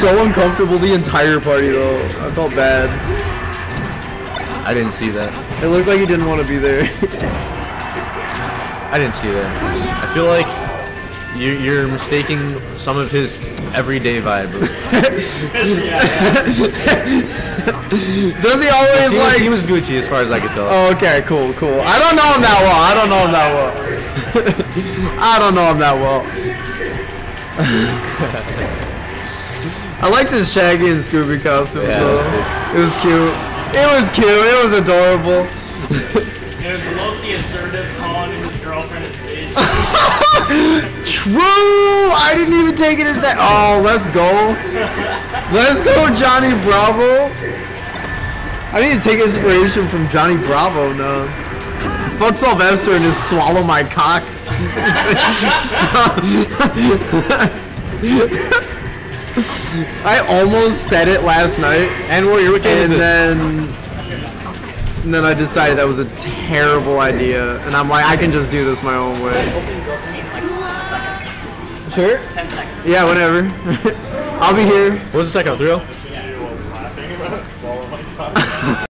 so uncomfortable the entire party though. I felt bad. I didn't see that. It looked like he didn't want to be there. I didn't see that. I feel like you, you're mistaking some of his everyday vibe. Does he always he, like? was, he was Gucci as far as I could tell. Oh, okay, cool, cool. I don't know him that well. I don't know him that well. I don't know him that well. I liked his Shaggy and Scooby costumes Yeah, though. It was cute. It was cute. It was adorable. It was low-key assertive calling his girlfriend his bitch. True. I didn't even take it as that. Oh, let's go. Let's go, Johnny Bravo. I need to take inspiration from Johnny Bravo now. Fuck Sylvester and just swallow my cock. Stop. I almost said it last night. And Warrior, what game and is then, and then I decided that was a terrible idea. And I'm like, I can just do this my own way. Sure? 10 seconds. Yeah, whatever. I'll be here. What's the second? 3 -0?